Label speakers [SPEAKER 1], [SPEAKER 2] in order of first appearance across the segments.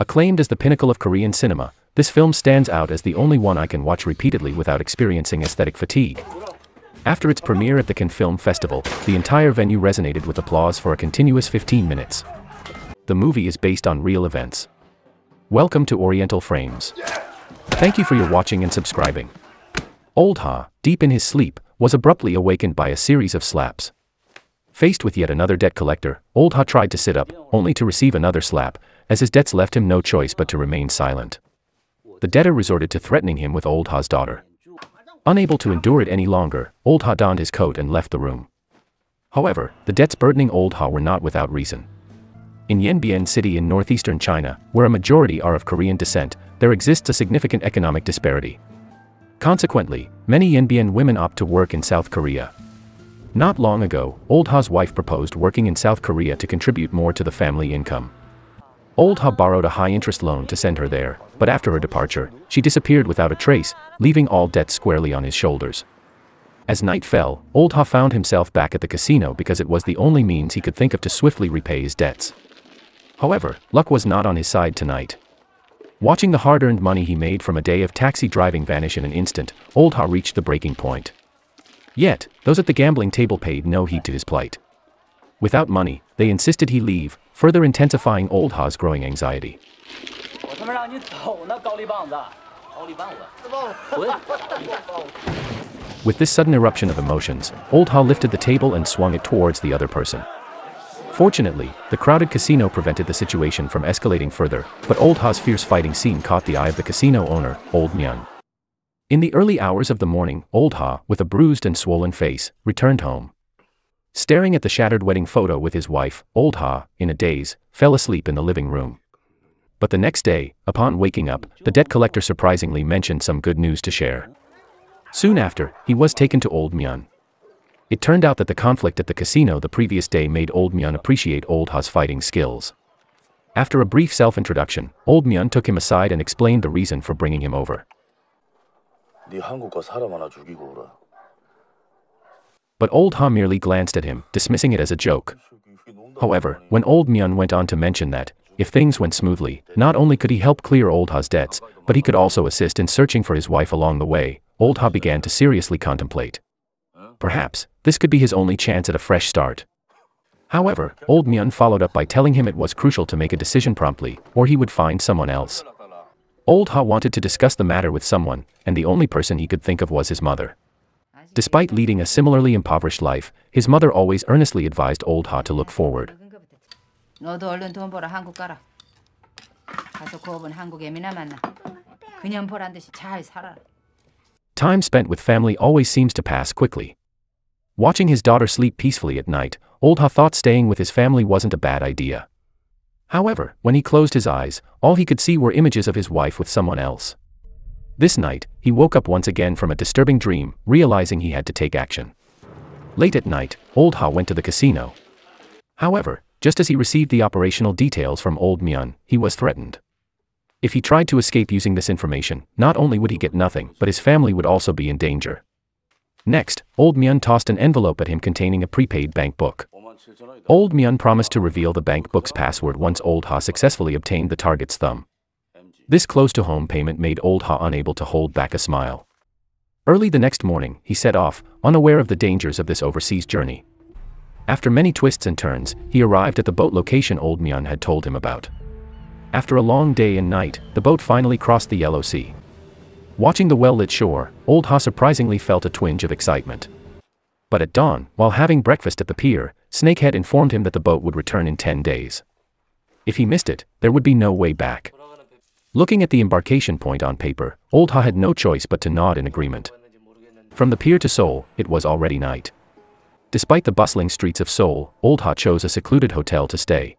[SPEAKER 1] Acclaimed as the pinnacle of Korean cinema, this film stands out as the only one I can watch repeatedly without experiencing aesthetic fatigue. After its premiere at the Cannes Film Festival, the entire venue resonated with applause for a continuous 15 minutes. The movie is based on real events. Welcome to Oriental Frames. Thank you for your watching and subscribing. Old Ha, deep in his sleep, was abruptly awakened by a series of slaps. Faced with yet another debt collector, Old Ha tried to sit up, only to receive another slap, as his debts left him no choice but to remain silent. The debtor resorted to threatening him with Old Ha's daughter. Unable to endure it any longer, Old Ha donned his coat and left the room. However, the debts burdening Old Ha were not without reason. In Yanbian City in northeastern China, where a majority are of Korean descent, there exists a significant economic disparity. Consequently, many Yanbian women opt to work in South Korea. Not long ago, Old Ha's wife proposed working in South Korea to contribute more to the family income. Old Ha borrowed a high-interest loan to send her there, but after her departure, she disappeared without a trace, leaving all debts squarely on his shoulders. As night fell, Old Ha found himself back at the casino because it was the only means he could think of to swiftly repay his debts. However, luck was not on his side tonight. Watching the hard-earned money he made from a day of taxi driving vanish in an instant, Old Ha reached the breaking point. Yet, those at the gambling table paid no heed to his plight. Without money, they insisted he leave, further intensifying Old Ha's growing anxiety. With this sudden eruption of emotions, Old Ha lifted the table and swung it towards the other person. Fortunately, the crowded casino prevented the situation from escalating further, but Old Ha's fierce fighting scene caught the eye of the casino owner, Old Myun. In the early hours of the morning, Old Ha, with a bruised and swollen face, returned home Staring at the shattered wedding photo with his wife, Old Ha, in a daze, fell asleep in the living room. But the next day, upon waking up, the debt collector surprisingly mentioned some good news to share. Soon after, he was taken to Old Myun. It turned out that the conflict at the casino the previous day made Old Myun appreciate Old Ha's fighting skills. After a brief self-introduction, Old Myun took him aside and explained the reason for bringing him over.
[SPEAKER 2] 네 한국 가 사람 하나 죽이고 오라.
[SPEAKER 1] But Old Ha merely glanced at him, dismissing it as a joke. However, when Old Myun went on to mention that, if things went smoothly, not only could he help clear Old Ha's debts, but he could also assist in searching for his wife along the way, Old Ha began to seriously contemplate. Perhaps, this could be his only chance at a fresh start. However, Old Myun followed up by telling him it was crucial to make a decision promptly, or he would find someone else. Old Ha wanted to discuss the matter with someone, and the only person he could think of was his mother. Despite leading a similarly impoverished life, his mother always earnestly advised Old Ha to look forward.
[SPEAKER 3] 너도 얼른 돈 벌어 한국 가라. 가서 고업은 한국 애미나 만나. 그년 보란 듯이 잘 살아라.
[SPEAKER 1] Time spent with family always seems to pass quickly. Watching his daughter sleep peacefully at night, Old Ha thought staying with his family wasn't a bad idea. However, when he closed his eyes, all he could see were images of his wife with someone else. This night, he woke up once again from a disturbing dream, realizing he had to take action. Late at night, Old Ha went to the casino. However, just as he received the operational details from Old Myun, he was threatened. If he tried to escape using this information, not only would he get nothing, but his family would also be in danger. Next, Old Myun tossed an envelope at him containing a prepaid bank book. Old Myun promised to reveal the bank book's password once Old Ha successfully obtained the target's thumb. This close to home payment made Old Ha unable to hold back a smile. Early the next morning, he set off, unaware of the dangers of this overseas journey. After many twists and turns, he arrived at the boat location Old Myun had told him about. After a long day and night, the boat finally crossed the Yellow Sea. Watching the well-lit shore, Old Ha surprisingly felt a twinge of excitement. But at dawn, while having breakfast at the pier, Snakehead informed him that the boat would return in 10 days. If he missed it, there would be no way back. Looking at the embarkation point on paper, Old Ha had no choice but to nod in agreement. From the pier to Seoul, it was already night. Despite the bustling streets of Seoul, Old Ha chose a secluded hotel to stay.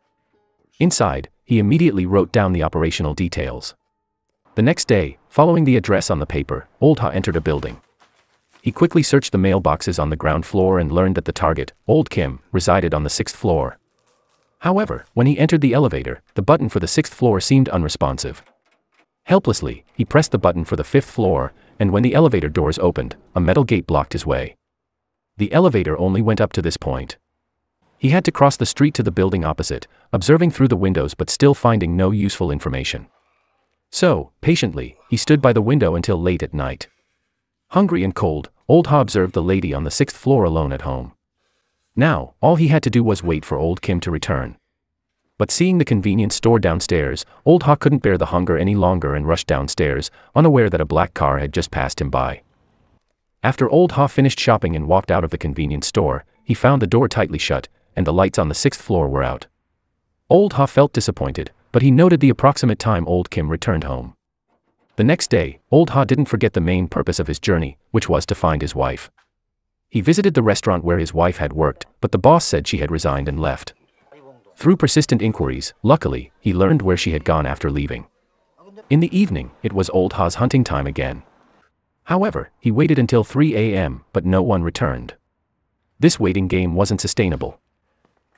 [SPEAKER 1] Inside, he immediately wrote down the operational details. The next day, following the address on the paper, Old Ha entered a building. He quickly searched the mailboxes on the ground floor and learned that the target, Old Kim, resided on the sixth floor. However, when he entered the elevator, the button for the sixth floor seemed unresponsive. Helplessly, he pressed the button for the fifth floor, and when the elevator doors opened, a metal gate blocked his way. The elevator only went up to this point. He had to cross the street to the building opposite, observing through the windows but still finding no useful information. So, patiently, he stood by the window until late at night. Hungry and cold, Old Ha observed the lady on the sixth floor alone at home. Now, all he had to do was wait for Old Kim to return. But seeing the convenience store downstairs, Old Ha couldn't bear the hunger any longer and rushed downstairs, unaware that a black car had just passed him by. After Old Ha finished shopping and walked out of the convenience store, he found the door tightly shut, and the lights on the sixth floor were out. Old Ha felt disappointed, but he noted the approximate time Old Kim returned home. The next day, Old Ha didn't forget the main purpose of his journey, which was to find his wife. He visited the restaurant where his wife had worked, but the boss said she had resigned and left. Through persistent inquiries, luckily, he learned where she had gone after leaving. In the evening, it was Old Ha's hunting time again. However, he waited until 3 a.m., but no one returned. This waiting game wasn't sustainable.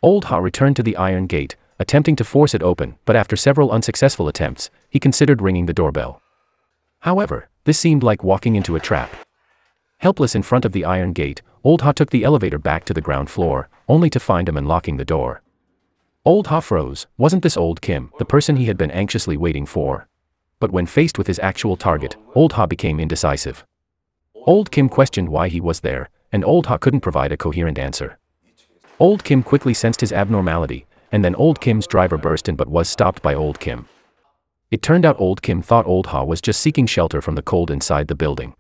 [SPEAKER 1] Old Ha returned to the iron gate, attempting to force it open, but after several unsuccessful attempts, he considered ringing the doorbell. However, this seemed like walking into a trap. Helpless in front of the iron gate, Old Ha took the elevator back to the ground floor, only to find him unlocking the door. Old Ha froze, wasn't this Old Kim, the person he had been anxiously waiting for? But when faced with his actual target, Old Ha became indecisive. Old Kim questioned why he was there, and Old Ha couldn't provide a coherent answer. Old Kim quickly sensed his abnormality, and then Old Kim's driver burst in but was stopped by Old Kim. It turned out Old Kim thought Old Ha was just seeking shelter from the cold inside the building.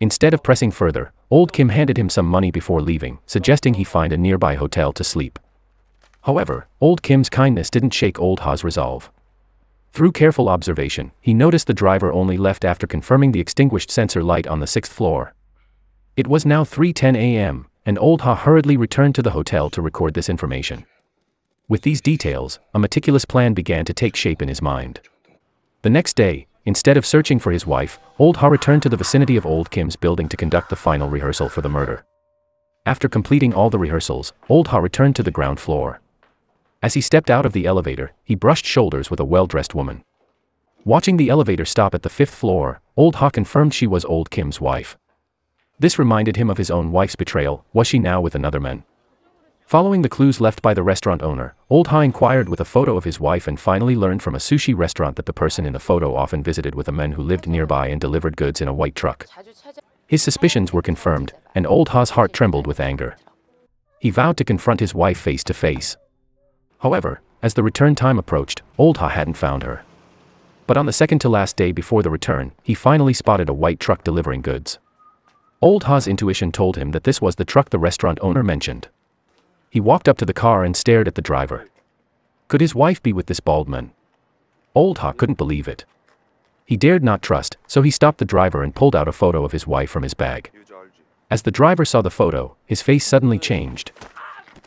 [SPEAKER 1] Instead of pressing further, Old Kim handed him some money before leaving, suggesting he find a nearby hotel to sleep. However, Old Kim's kindness didn't shake Old Ha's resolve. Through careful observation, he noticed the driver only left after confirming the extinguished sensor light on the sixth floor. It was now 3:10 a.m., and Old Ha hurriedly returned to the hotel to record this information. With these details, a meticulous plan began to take shape in his mind. The next day, instead of searching for his wife, Old Ha returned to the vicinity of Old Kim's building to conduct the final rehearsal for the murder. After completing all the rehearsals, Old Ha returned to the ground floor. As he stepped out of the elevator, he brushed shoulders with a well-dressed woman. Watching the elevator stop at the fifth floor, Old Ha confirmed she was Old Kim's wife. This reminded him of his own wife's betrayal, was she now with another man? Following the clues left by the restaurant owner, Old Ha inquired with a photo of his wife and finally learned from a sushi restaurant that the person in the photo often visited with a man who lived nearby and delivered goods in a white truck. His suspicions were confirmed, and Old Ha's heart trembled with anger. He vowed to confront his wife face to face. However, as the return time approached, Old Ha hadn't found her. But on the second to last day before the return, he finally spotted a white truck delivering goods. Old Ha's intuition told him that this was the truck the restaurant owner mentioned. He walked up to the car and stared at the driver. Could his wife be with this bald man? Old Ha couldn't believe it. He dared not trust, so he stopped the driver and pulled out a photo of his wife from his bag. As the driver saw the photo, his face suddenly changed.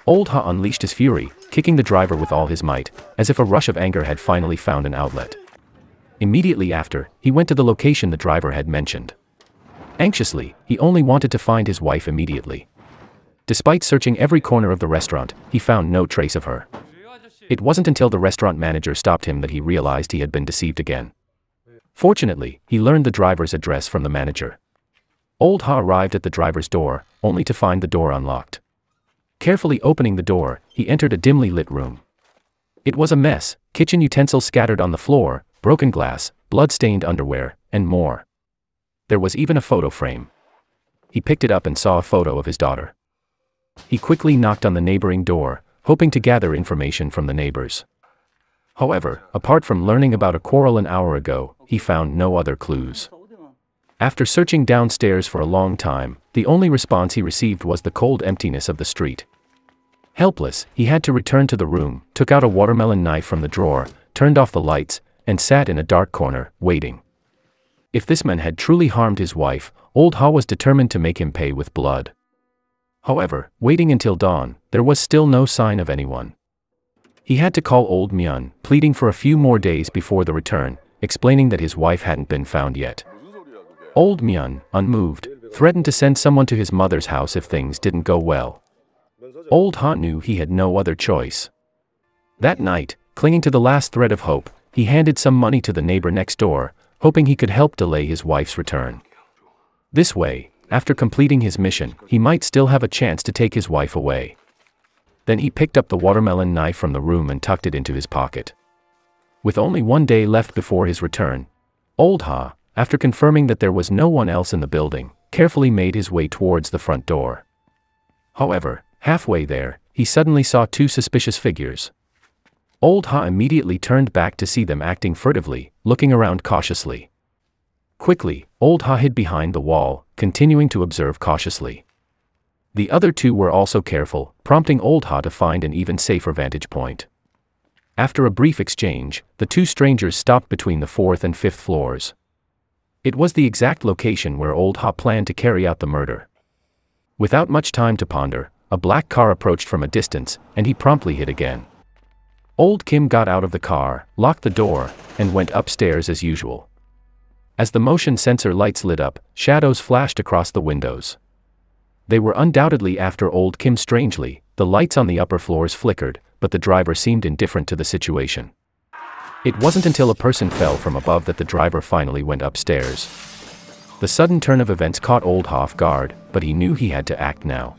[SPEAKER 1] Old Ha unleashed his fury, kicking the driver with all his might, as if a rush of anger had finally found an outlet. Immediately after, he went to the location the driver had mentioned. Anxiously, he only wanted to find his wife immediately. Despite searching every corner of the restaurant, he found no trace of her. It wasn't until the restaurant manager stopped him that he realized he had been deceived again. Fortunately, he learned the driver's address from the manager. Old Ha arrived at the driver's door, only to find the door unlocked. Carefully opening the door, he entered a dimly lit room. It was a mess, kitchen utensils scattered on the floor, broken glass, blood-stained underwear, and more. There was even a photo frame. He picked it up and saw a photo of his daughter. He quickly knocked on the neighboring door, hoping to gather information from the neighbors. However, apart from learning about a quarrel an hour ago, he found no other clues. After searching downstairs for a long time, the only response he received was the cold emptiness of the street. Helpless, he had to return to the room, took out a watermelon knife from the drawer, turned off the lights, and sat in a dark corner, waiting. If this man had truly harmed his wife, Old Ha was determined to make him pay with blood. However, waiting until dawn, there was still no sign of anyone. He had to call Old Myun, pleading for a few more days before the return, explaining that his wife hadn't been found yet. Old Myun, unmoved, threatened to send someone to his mother's house if things didn't go well. Old Ha knew he had no other choice. That night, clinging to the last thread of hope, he handed some money to the neighbor next door, hoping he could help delay his wife's return. This way, after completing his mission, he might still have a chance to take his wife away. Then he picked up the watermelon knife from the room and tucked it into his pocket. With only one day left before his return, Old Ha, after confirming that there was no one else in the building, carefully made his way towards the front door. However, halfway there, he suddenly saw two suspicious figures. Old Ha immediately turned back to see them acting furtively, looking around cautiously. Quickly, Old Ha hid behind the wall, continuing to observe cautiously. The other two were also careful, prompting Old Ha to find an even safer vantage point. After a brief exchange, the two strangers stopped between the fourth and fifth floors. It was the exact location where Old Ha planned to carry out the murder. Without much time to ponder, a black car approached from a distance, and he promptly hit again. Old Kim got out of the car, locked the door, and went upstairs as usual. As the motion sensor lights lit up, shadows flashed across the windows. They were undoubtedly after Old Kim strangely, the lights on the upper floors flickered, but the driver seemed indifferent to the situation. It wasn't until a person fell from above that the driver finally went upstairs. The sudden turn of events caught Old off guard, but he knew he had to act now.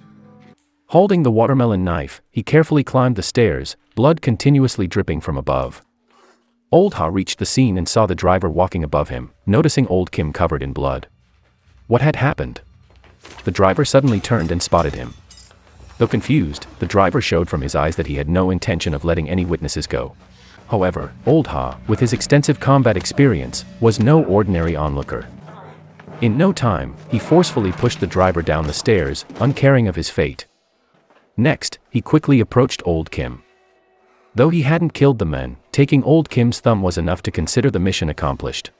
[SPEAKER 1] Holding the watermelon knife, he carefully climbed the stairs, blood continuously dripping from above. Old Ha reached the scene and saw the driver walking above him, noticing Old Kim covered in blood. What had happened? The driver suddenly turned and spotted him. Though confused, the driver showed from his eyes that he had no intention of letting any witnesses go. However, Old Ha, with his extensive combat experience, was no ordinary onlooker. In no time, he forcefully pushed the driver down the stairs, uncaring of his fate. Next, he quickly approached Old Kim. Though he hadn't killed the men, taking Old Kim's thumb was enough to consider the mission accomplished.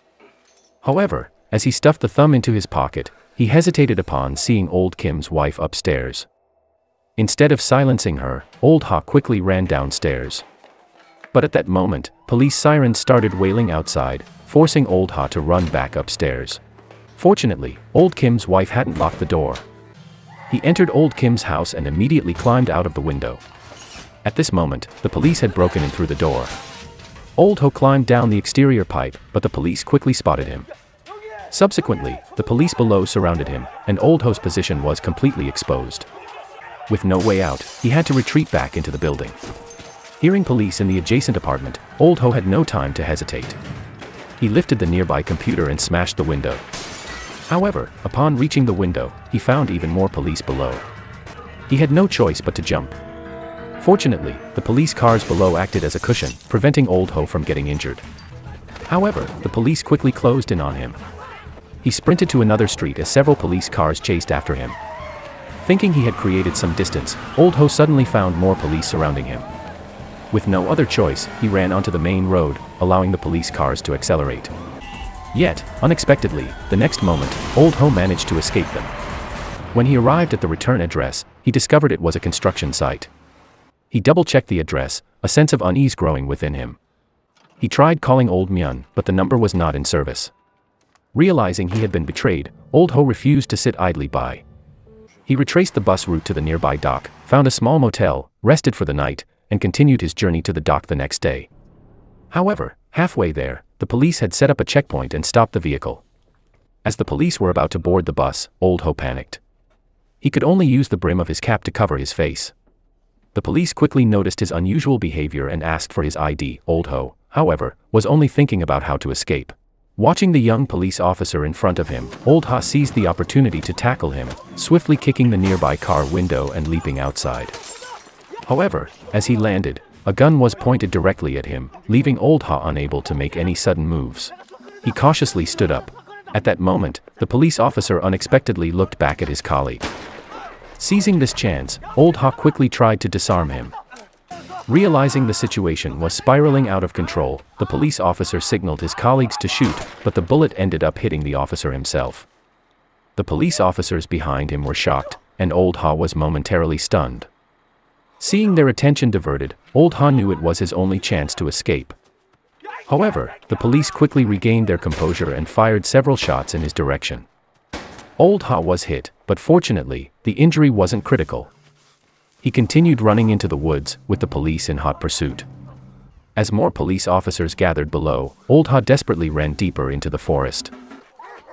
[SPEAKER 1] However, as he stuffed the thumb into his pocket, he hesitated upon seeing Old Kim's wife upstairs. Instead of silencing her, Old Ha quickly ran downstairs. But at that moment, police sirens started wailing outside, forcing Old Ha to run back upstairs. Fortunately, Old Kim's wife hadn't locked the door. He entered Old Kim's house and immediately climbed out of the window. At this moment, the police had broken in through the door. Old Ho climbed down the exterior pipe, but the police quickly spotted him. Subsequently, the police below surrounded him, and Old Ho's position was completely exposed. With no way out, he had to retreat back into the building. Hearing police in the adjacent apartment, Old Ho had no time to hesitate. He lifted the nearby computer and smashed the window. However, upon reaching the window, he found even more police below. He had no choice but to jump. Fortunately, the police cars below acted as a cushion, preventing Old Ho from getting injured. However, the police quickly closed in on him, he sprinted to another street as several police cars chased after him. Thinking he had created some distance, Old Ho suddenly found more police surrounding him. With no other choice, he ran onto the main road, allowing the police cars to accelerate. Yet, unexpectedly, the next moment, Old Ho managed to escape them. When he arrived at the return address, he discovered it was a construction site. He double-checked the address, a sense of unease growing within him. He tried calling Old Myun, but the number was not in service. Realizing he had been betrayed, Old Ho refused to sit idly by. He retraced the bus route to the nearby dock, found a small motel, rested for the night, and continued his journey to the dock the next day. However, halfway there, the police had set up a checkpoint and stopped the vehicle. As the police were about to board the bus, Old Ho panicked. He could only use the brim of his cap to cover his face. The police quickly noticed his unusual behavior and asked for his ID. Old Ho, however, was only thinking about how to escape. Watching the young police officer in front of him, Old Ha seized the opportunity to tackle him, swiftly kicking the nearby car window and leaping outside. However, as he landed, a gun was pointed directly at him, leaving Old Ha unable to make any sudden moves. He cautiously stood up. At that moment, the police officer unexpectedly looked back at his colleague. Seizing this chance, Old Ha quickly tried to disarm him, Realizing the situation was spiraling out of control, the police officer signaled his colleagues to shoot, but the bullet ended up hitting the officer himself. The police officers behind him were shocked, and Old Ha was momentarily stunned. Seeing their attention diverted, Old Ha knew it was his only chance to escape. However, the police quickly regained their composure and fired several shots in his direction. Old Ha was hit, but fortunately, the injury wasn't critical, he continued running into the woods, with the police in hot pursuit. As more police officers gathered below, Old Ha desperately ran deeper into the forest.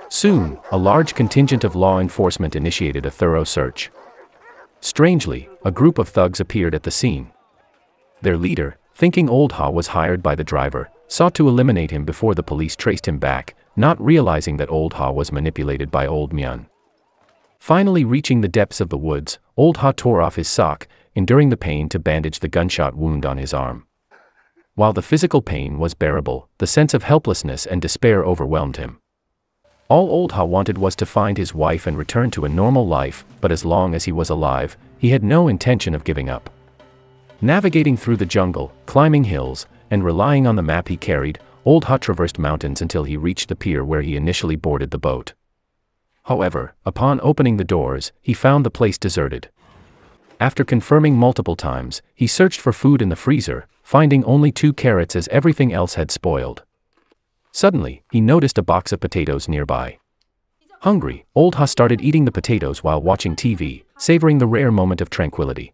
[SPEAKER 1] Soon, a large contingent of law enforcement initiated a thorough search. Strangely, a group of thugs appeared at the scene. Their leader, thinking Old Ha was hired by the driver, sought to eliminate him before the police traced him back, not realizing that Old Ha was manipulated by Old Myan. Finally reaching the depths of the woods, Old Ha tore off his sock, enduring the pain to bandage the gunshot wound on his arm. While the physical pain was bearable, the sense of helplessness and despair overwhelmed him. All Old Ha wanted was to find his wife and return to a normal life, but as long as he was alive, he had no intention of giving up. Navigating through the jungle, climbing hills, and relying on the map he carried, Old Ha traversed mountains until he reached the pier where he initially boarded the boat. However, upon opening the doors, he found the place deserted. After confirming multiple times, he searched for food in the freezer, finding only two carrots as everything else had spoiled. Suddenly, he noticed a box of potatoes nearby. Hungry, Old Ha started eating the potatoes while watching TV, savoring the rare moment of tranquility.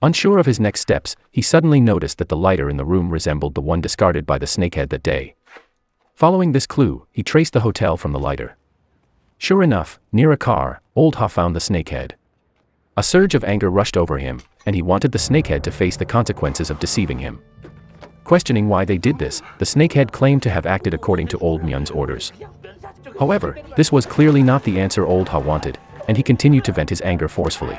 [SPEAKER 1] Unsure of his next steps, he suddenly noticed that the lighter in the room resembled the one discarded by the snakehead that day. Following this clue, he traced the hotel from the lighter. Sure enough, near a car, Old Ha found the snakehead. A surge of anger rushed over him, and he wanted the snakehead to face the consequences of deceiving him. Questioning why they did this, the snakehead claimed to have acted according to Old Myan's orders. However, this was clearly not the answer Old Ha wanted, and he continued to vent his anger forcefully.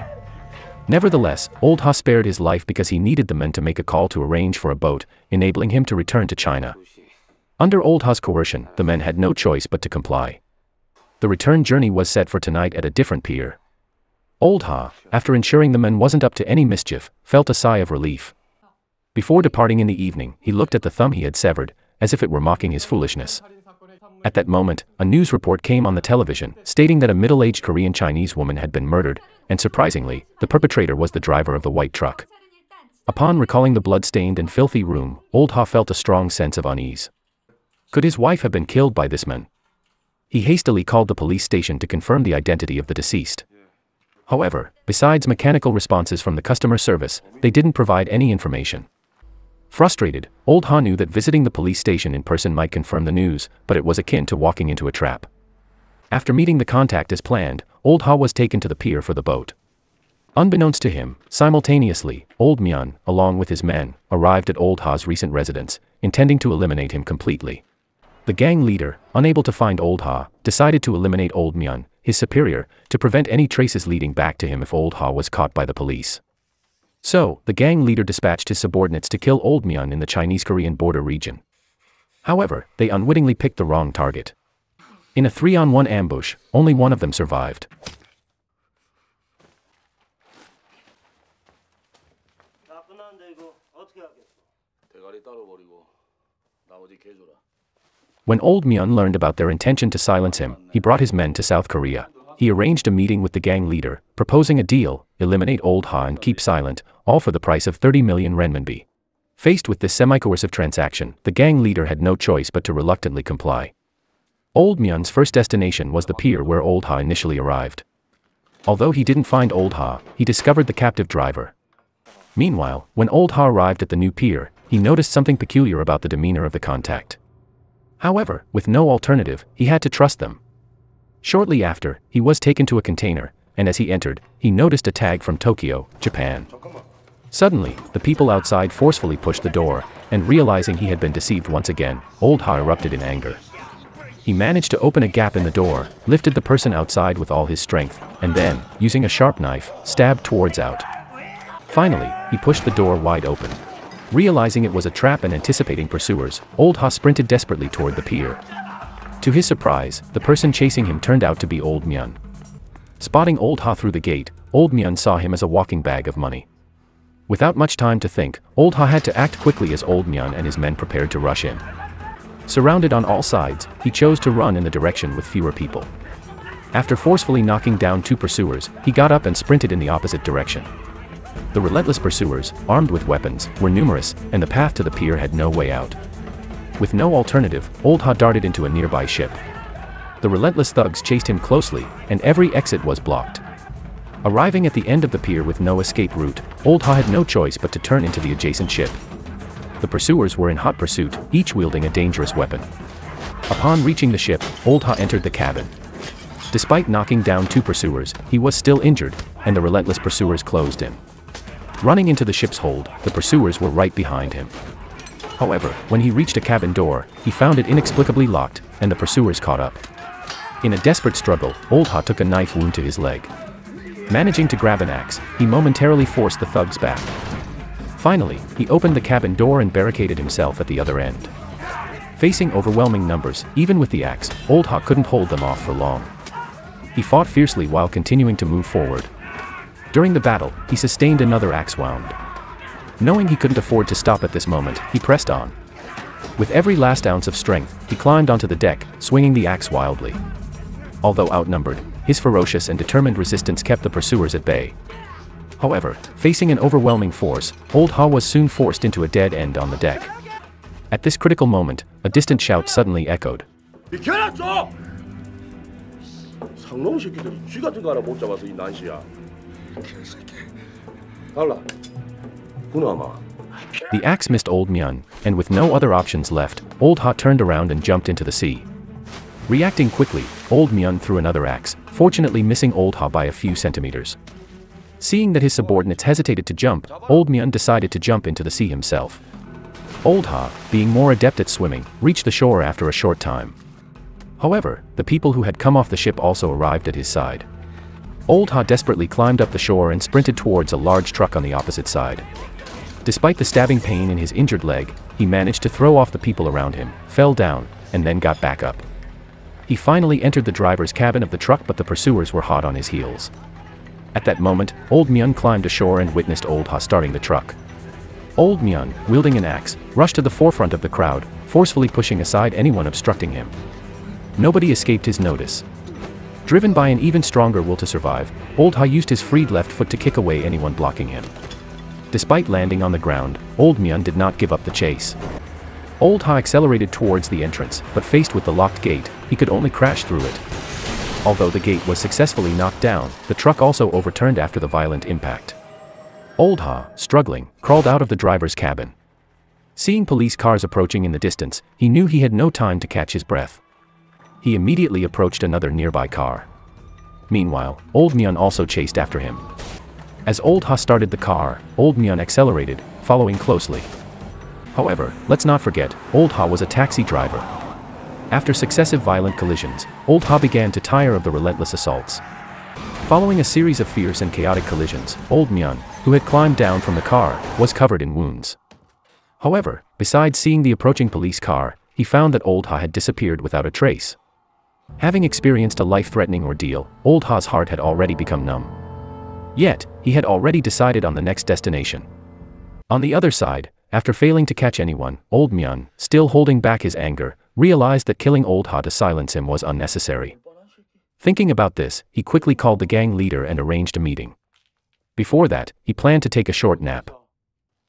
[SPEAKER 1] Nevertheless, Old Ha spared his life because he needed the men to make a call to arrange for a boat, enabling him to return to China. Under Old Ha's coercion, the men had no choice but to comply. The return journey was set for tonight at a different pier. Old Ha, after ensuring the men wasn't up to any mischief, felt a sigh of relief. Before departing in the evening, he looked at the thumb he had severed, as if it were mocking his foolishness. At that moment, a news report came on the television, stating that a middle-aged Korean Chinese woman had been murdered, and surprisingly, the perpetrator was the driver of the white truck. Upon recalling the blood-stained and filthy room, Old Ha felt a strong sense of unease. Could his wife have been killed by this man? He hastily called the police station to confirm the identity of the deceased. However, besides mechanical responses from the customer service, they didn't provide any information. Frustrated, Old Ha knew that visiting the police station in person might confirm the news, but it was akin to walking into a trap. After meeting the contact as planned, Old Ha was taken to the pier for the boat. Unbeknownst to him, simultaneously, Old Mian, along with his men, arrived at Old Ha's recent residence, intending to eliminate him completely. The gang leader, unable to find Old Ha, decided to eliminate Old Mian, his superior, to prevent any traces leading back to him if Old Ha was caught by the police. So, the gang leader dispatched his subordinates to kill Old Myan in the Chinese-Korean border region. However, they unwittingly picked the wrong target. In a three-on-one ambush, only one of them survived. When Old Myan learned about their intention to silence him, he brought his men to South Korea. He arranged a meeting with the gang leader, proposing a deal, eliminate Old Ha and keep silent, all for the price of 30 million renminbi. Faced with this semi-coercive transaction, the gang leader had no choice but to reluctantly comply. Old Myan's first destination was the pier where Old Ha initially arrived. Although he didn't find Old Ha, he discovered the captive driver. Meanwhile, when Old Ha arrived at the new pier, he noticed something peculiar about the demeanor of the contact. However, with no alternative, he had to trust them. Shortly after, he was taken to a container, and as he entered, he noticed a tag from Tokyo, Japan. Suddenly, the people outside forcefully pushed the door, and realizing he had been deceived once again, Old Ha erupted in anger. He managed to open a gap in the door, lifted the person outside with all his strength, and then, using a sharp knife, stabbed towards out. Finally, he pushed the door wide open. Realizing it was a trap and anticipating pursuers, Old Ha sprinted desperately toward the pier. To his surprise, the person chasing him turned out to be Old Myan. Spotting Old Ha through the gate, Old Myan saw him as a walking bag of money. Without much time to think, Old Ha had to act quickly as Old Myan and his men prepared to rush in. Surrounded on all sides, he chose to run in the direction with fewer people. After forcefully knocking down two pursuers, he got up and sprinted in the opposite direction. The relentless pursuers, armed with weapons, were numerous, and the path to the pier had no way out. With no alternative, Old Ha darted into a nearby ship. The relentless thugs chased him closely, and every exit was blocked. Arriving at the end of the pier with no escape route, Old Ha had no choice but to turn into the adjacent ship. The pursuers were in hot pursuit, each wielding a dangerous weapon. Upon reaching the ship, Old Ha entered the cabin. Despite knocking down two pursuers, he was still injured, and the relentless pursuers closed in. Running into the ship's hold, the pursuers were right behind him. However, when he reached a cabin door, he found it inexplicably locked, and the pursuers caught up. In a desperate struggle, Old Ha took a knife wound to his leg. Managing to grab an axe, he momentarily forced the thugs back. Finally, he opened the cabin door and barricaded himself at the other end. Facing overwhelming numbers, even with the axe, Old Ha couldn't hold them off for long. He fought fiercely while continuing to move forward. During the battle, he sustained another axe wound. Knowing he couldn't afford to stop at this moment, he pressed on. With every last ounce of strength, he climbed onto the deck, swinging the axe wildly. Although outnumbered, his ferocious and determined resistance kept the pursuers at bay. However, facing an overwhelming force, Old Ha was soon forced into a dead end on the deck. At this critical moment, a distant shout suddenly echoed. The axe missed Old Myun, and with no other options left, Old Ha turned around and jumped into the sea. Reacting quickly, Old Myun threw another axe, fortunately missing Old Ha by a few centimeters. Seeing that his subordinates hesitated to jump, Old Myun decided to jump into the sea himself. Old Ha, being more adept at swimming, reached the shore after a short time. However, the people who had come off the ship also arrived at his side. Old Ha desperately climbed up the shore and sprinted towards a large truck on the opposite side. Despite the stabbing pain in his injured leg, he managed to throw off the people around him, fell down, and then got back up. He finally entered the driver's cabin of the truck but the pursuers were hot on his heels. At that moment, Old Myun climbed ashore and witnessed Old Ha starting the truck. Old Myun, wielding an axe, rushed to the forefront of the crowd, forcefully pushing aside anyone obstructing him. Nobody escaped his notice. Driven by an even stronger will to survive, Old Ha used his freed left foot to kick away anyone blocking him. Despite landing on the ground, Old Myun did not give up the chase. Old Ha accelerated towards the entrance, but faced with the locked gate, he could only crash through it. Although the gate was successfully knocked down, the truck also overturned after the violent impact. Old Ha, struggling, crawled out of the driver's cabin. Seeing police cars approaching in the distance, he knew he had no time to catch his breath. He immediately approached another nearby car. Meanwhile, Old Myun also chased after him. As Old Ha started the car, Old Myun accelerated, following closely. However, let's not forget, Old Ha was a taxi driver. After successive violent collisions, Old Ha began to tire of the relentless assaults. Following a series of fierce and chaotic collisions, Old Myun, who had climbed down from the car, was covered in wounds. However, besides seeing the approaching police car, he found that Old Ha had disappeared without a trace. Having experienced a life-threatening ordeal, Old Ha's heart had already become numb. Yet, he had already decided on the next destination. On the other side, after failing to catch anyone, Old Myun, still holding back his anger, realized that killing Old Ha to silence him was unnecessary. Thinking about this, he quickly called the gang leader and arranged a meeting. Before that, he planned to take a short nap.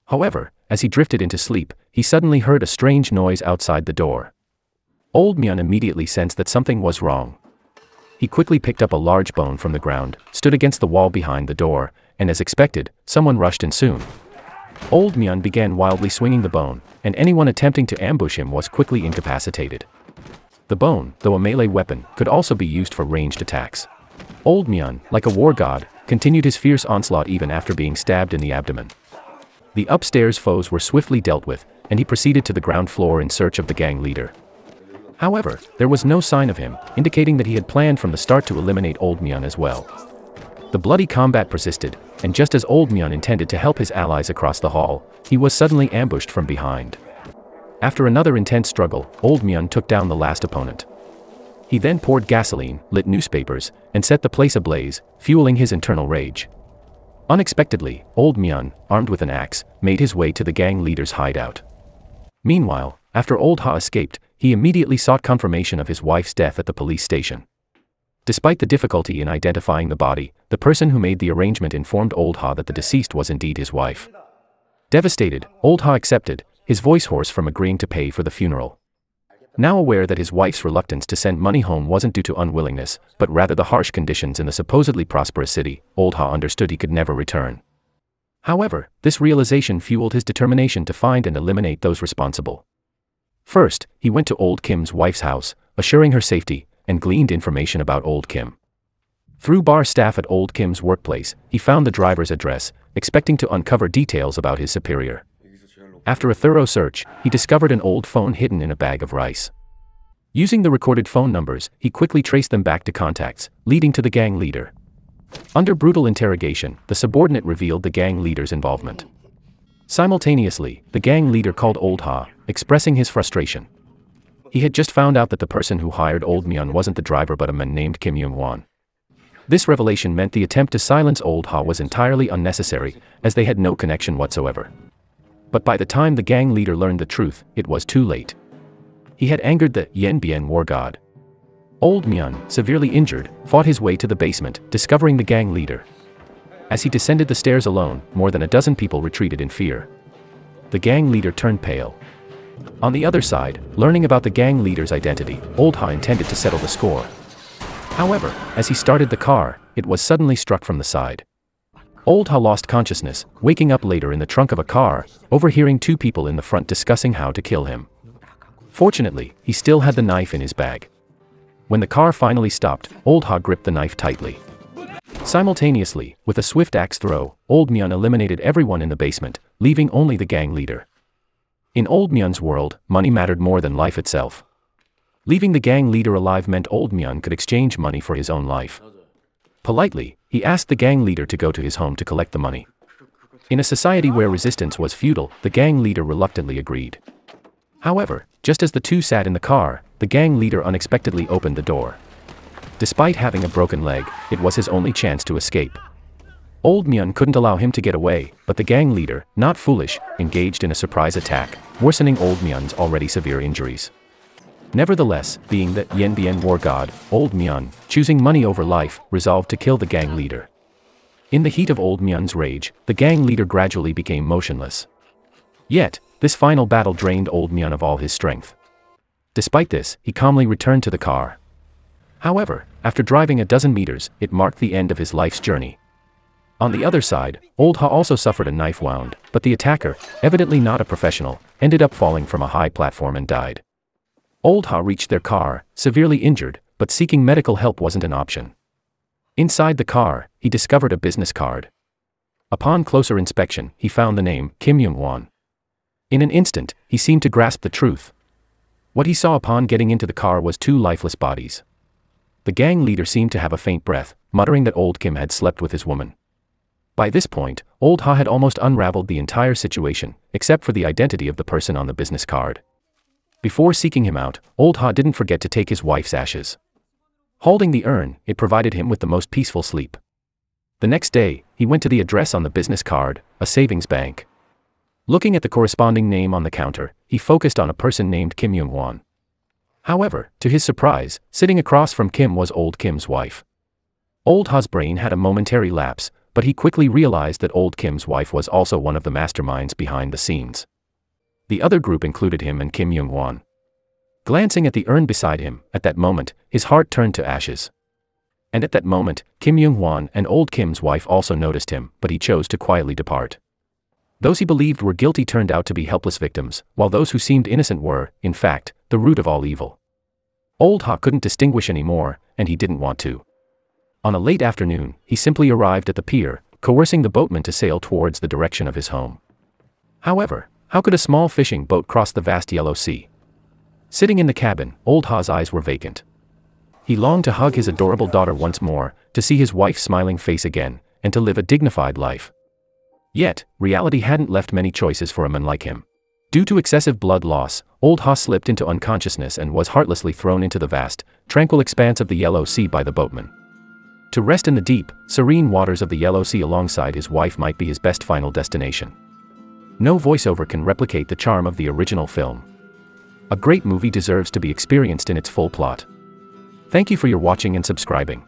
[SPEAKER 1] However, as he drifted into sleep, he suddenly heard a strange noise outside the door. Old Myun immediately sensed that something was wrong. He quickly picked up a large bone from the ground, stood against the wall behind the door, and as expected, someone rushed in soon. Old Myun began wildly swinging the bone, and anyone attempting to ambush him was quickly incapacitated. The bone, though a melee weapon, could also be used for ranged attacks. Old Myun, like a war god, continued his fierce onslaught even after being stabbed in the abdomen. The upstairs foes were swiftly dealt with, and he proceeded to the ground floor in search of the gang leader. However, there was no sign of him, indicating that he had planned from the start to eliminate Old Myun as well. The bloody combat persisted, and just as Old Myun intended to help his allies across the hall, he was suddenly ambushed from behind. After another intense struggle, Old Myun took down the last opponent. He then poured gasoline, lit newspapers, and set the place ablaze, fueling his internal rage. Unexpectedly, Old Myun, armed with an axe, made his way to the gang leader's hideout. Meanwhile, after Old Ha escaped, he immediately sought confirmation of his wife's death at the police station. Despite the difficulty in identifying the body, the person who made the arrangement informed Old Ha that the deceased was indeed his wife. Devastated, Old Ha accepted, his voice hoarse from agreeing to pay for the funeral. Now aware that his wife's reluctance to send money home wasn't due to unwillingness, but rather the harsh conditions in the supposedly prosperous city, Old Ha understood he could never return. However, this realization fueled his determination to find and eliminate those responsible. First, he went to Old Kim's wife's house, assuring her safety, and gleaned information about Old Kim. Through bar staff at Old Kim's workplace, he found the driver's address, expecting to uncover details about his superior. After a thorough search, he discovered an old phone hidden in a bag of rice. Using the recorded phone numbers, he quickly traced them back to contacts, leading to the gang leader. Under brutal interrogation, the subordinate revealed the gang leader's involvement. Simultaneously, the gang leader called Old Ha, expressing his frustration. He had just found out that the person who hired Old Myun wasn't the driver but a man named Kim Young Won. This revelation meant the attempt to silence Old Ha was entirely unnecessary, as they had no connection whatsoever. But by the time the gang leader learned the truth, it was too late. He had angered the Yanbian war god. Old Myun, severely injured, fought his way to the basement, discovering the gang leader. As he descended the stairs alone, more than a dozen people retreated in fear. The gang leader turned pale. On the other side, learning about the gang leader's identity, Old Ha intended to settle the score. However, as he started the car, it was suddenly struck from the side. Old Ha lost consciousness, waking up later in the trunk of a car, overhearing two people in the front discussing how to kill him. Fortunately, he still had the knife in his bag. When the car finally stopped, Old Ha gripped the knife tightly. Simultaneously, with a swift axe throw, Old Myun eliminated everyone in the basement, leaving only the gang leader. In Old Myun's world, money mattered more than life itself. Leaving the gang leader alive meant Old Myun could exchange money for his own life. Politely, he asked the gang leader to go to his home to collect the money. In a society where resistance was futile, the gang leader reluctantly agreed. However, just as the two sat in the car, the gang leader unexpectedly opened the door. Despite having a broken leg, it was his only chance to escape. Old Myun couldn't allow him to get away, but the gang leader, not foolish, engaged in a surprise attack, worsening Old Myun's already severe injuries. Nevertheless, being the Yanbian war god, Old Myun, choosing money over life, resolved to kill the gang leader. In the heat of Old Myun's rage, the gang leader gradually became motionless. Yet, this final battle drained Old Myun of all his strength. Despite this, he calmly returned to the car. However, after driving a dozen meters, it marked the end of his life's journey. On the other side, Old Ha also suffered a knife wound, but the attacker, evidently not a professional, ended up falling from a high platform and died. Old Ha reached their car, severely injured, but seeking medical help wasn't an option. Inside the car, he discovered a business card. Upon closer inspection, he found the name Kim Young Won. In an instant, he seemed to grasp the truth. What he saw upon getting into the car was two lifeless bodies. The gang leader seemed to have a faint breath, muttering that old Kim had slept with his woman. By this point, old Ha had almost unraveled the entire situation, except for the identity of the person on the business card. Before seeking him out, Old Ha didn't forget to take his wife's ashes. Holding the urn, it provided him with the most peaceful sleep. The next day, he went to the address on the business card, a savings bank. Looking at the corresponding name on the counter, he focused on a person named Kim Young Won. However, to his surprise, sitting across from Kim was Old Kim's wife. Old Ha's brain had a momentary lapse, but he quickly realized that Old Kim's wife was also one of the masterminds behind the scenes. The other group included him and Kim Young Won. Glancing at the urn beside him, at that moment, his heart turned to ashes. And at that moment, Kim Young Won and old Kim's wife also noticed him, but he chose to quietly depart. Those he believed were guilty turned out to be helpless victims, while those who seemed innocent were, in fact, the root of all evil. Old Ha couldn't distinguish anymore, and he didn't want to. On a late afternoon, he simply arrived at the pier, coercing the boatman to sail towards the direction of his home. However, how could a small fishing boat cross the vast yellow sea? Sitting in the cabin, Old Ha's eyes were vacant. He longed to hug his adorable daughter once more, to see his wife's smiling face again, and to live a dignified life. Yet, reality hadn't left many choices for a man like him. Due to excessive blood loss, Old Ha slipped into unconsciousness and was heartlessly thrown into the vast, tranquil expanse of the Yellow Sea by the boatman. To rest in the deep, serene waters of the Yellow Sea alongside his wife might be his best final destination. No voiceover can replicate the charm of the original film. A great movie deserves to be experienced in its full plot. Thank you for your watching and subscribing.